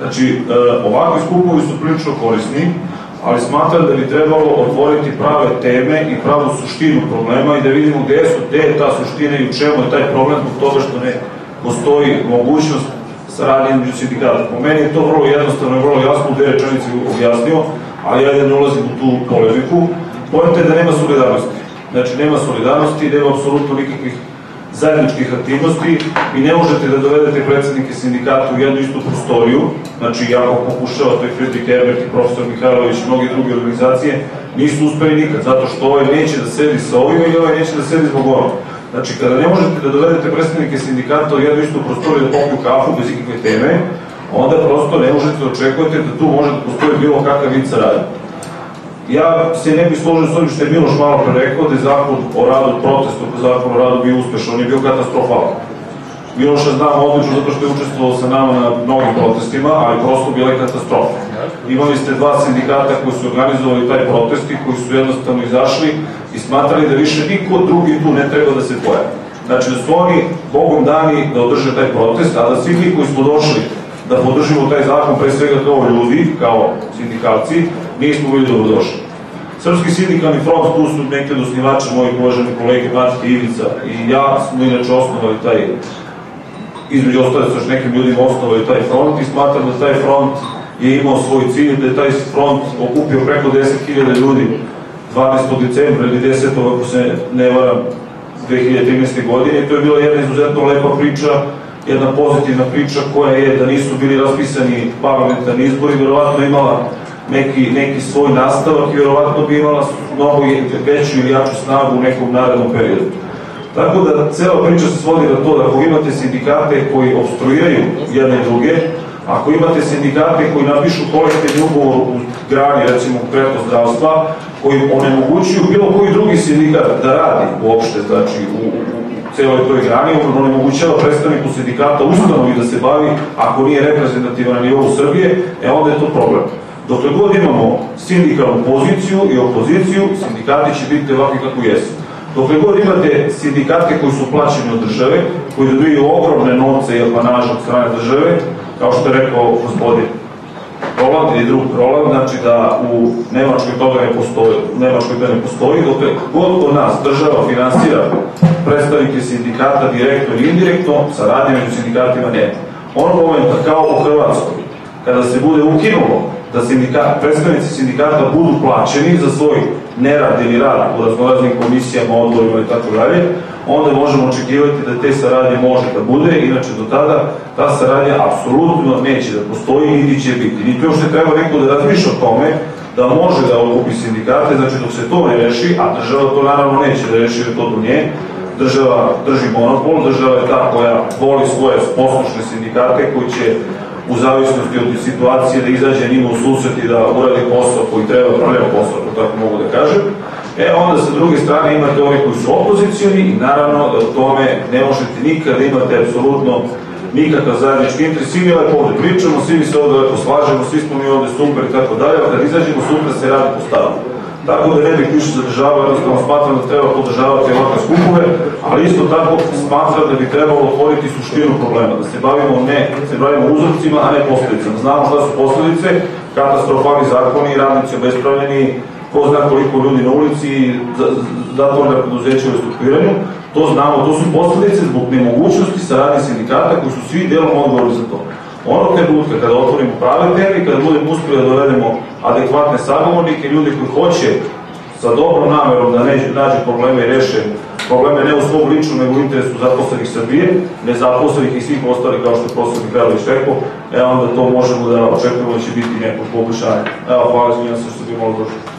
Znači, e, ovakvi skupovi su prilično korisni, ali smatram da bi trebalo otvoriti prave teme i pravu suštinu problema i da vidimo gde, su, gde je ta suština i u čemu je taj problem zbog toga što ne postoji mogućnost saradnje među sindikata. Po meni je to vrlo jednostavno i vrlo jasno u dve rečenice objasnio, ali ja ne ulazim u tu polemiku. Pojete da nema solidarnosti. Znači, nema solidarnosti, nema apsolutno nikakvih zajedničkih aktivnosti i ne možete da dovedete predsednike sindikata u jednu istu prostoriju, znači ako pokušava to i Friedrich Herbert i profesor Mihajlović i mnogi druge organizacije, nisu uspeli nikad, zato što ovaj neće da sedi sa ovima i ovaj neće da sedi zbog onog. Znači, kada ne možete da dovedete predstavnike sindikata u jednu istu prostoriju da popiju kafu bez ikakve teme, onda prosto ne možete da očekujete da tu može da postoji bilo kakav vid saradnje. Ja se ne bih složio s ovim što je Miloš malo pre rekao da je zakon o radu protestu, da zakon o radu bio uspešan, on je bio katastrofalan. Miloša znam odlično zato što je učestvovao sa nama na mnogim protestima, ali prosto bila je katastrofa. Imali ste dva sindikata koji su organizovali taj protest i koji su jednostavno izašli i smatrali da više niko drugi tu ne treba da se pojavi. Znači da su oni Bogom dani da održe taj protest, a da svi mi koji smo došli da podržimo taj zakon pre svega kao ljudi, kao sindikalci, nismo bili dobrodošli. Srpski sindikalni front, tu su neki od osnivača mojih uvaženi kolege Marti Ivica i ja smo inače osnovali taj, između ostale su još nekim ljudima osnovali taj front i smatram da taj front je imao svoj cilj, da je taj front okupio preko 10.000 ljudi 12. decembra ili 10. ako se ne varam 2013. godine i to je bila jedna izuzetno lepa priča jedna pozitivna priča koja je da nisu bili raspisani parlamentarni izbori, verovatno imala neki, neki svoj nastavak i verovatno bi imala mnogo veću ili jaču snagu u nekom narednom periodu. Tako da cela priča se svodi na to da ako imate sindikate koji obstruiraju jedne i druge, ako imate sindikate koji napišu kolektivni ugovor u grani, recimo konkretno zdravstva, koji onemogućuju bilo koji drugi sindikat da radi uopšte, znači u, u celoj toj grani, on onemogućava predstavniku sindikata ustanovi da se bavi, ako nije reprezentativan na nivou Srbije, e onda je to problem. Dokle god imamo sindikalnu poziciju i opoziciju, sindikati će biti ovakvi kako jesu. Dokle god imate sindikate koji su plaćeni od države, koji dobiju ogromne novce i apanaže od strane države, kao što je rekao gospodin Roland ili drug Roland, znači da u Nemačkoj toga ne postoji, u Nemačkoj to ne postoji, dokle god kod nas država finansira predstavnike sindikata direktno ili indirektno, saradnje među sindikatima nema. Ono momenta kao u Hrvatskoj, kada se bude ukinulo da sindika, predstavnici sindikata budu plaćeni za svoj nerad ili rad u raznoraznim komisijama, odborima i tako dalje, onda možemo očekivati da te saradnje može da bude, inače do tada ta saradnja apsolutno neće da postoji, niti će biti. Niti ne treba neko da razmišlja o tome da može da okupi sindikate, znači dok se to ne reši, a država to naravno neće da reši, jer to do nje, država drži monopol, država je ta koja voli svoje poslušne sindikate koji će u zavisnosti od situacije da izađe njima u susret i da uradi posao koji treba, prvi posao, ako tako mogu da kažem. E onda sa druge strane imate oni koji su opozicioni i naravno da tome ne možete nikada da imate apsolutno nikakav zajednički interes, svi mi lepo ovde pričamo, svi mi se ovde lepo slažemo, svi smo mi ovde super i tako dalje, a kad izađemo sutra se radi po stavu. Tako da ne bih više zadržavao, jednostavno smatram da treba podržavati ovakve skupove, ali isto tako smatram da bi trebalo otvoriti suštinu problema, da se bavimo ne, da se bavimo uzorcima, a ne posledicama. Znamo šta su posledice, katastrofalni zakoni, radnici obespravljeni, ko zna koliko ljudi na ulici, zatvorne preduzeće u restrukturiranju, to znamo, to su posledice zbog nemogućnosti saradnje sindikata koji su svi delom odgovorni za to. Ono trenutka kada otvorimo prave teme, kada budemo uspeli da dovedemo adekvatne sagovornike, ljudi koji hoće sa dobrom namerom da neđe, nađe probleme i reše probleme ne u svom ličnom, nego u interesu zaposlenih Srbije, nezaposlenih i svih ostalih, kao što je profesor Mihajlović rekao, e onda to možemo da očekujemo da će biti neko poboljšanje. Evo, hvala, izvinjam se što bi malo došlo.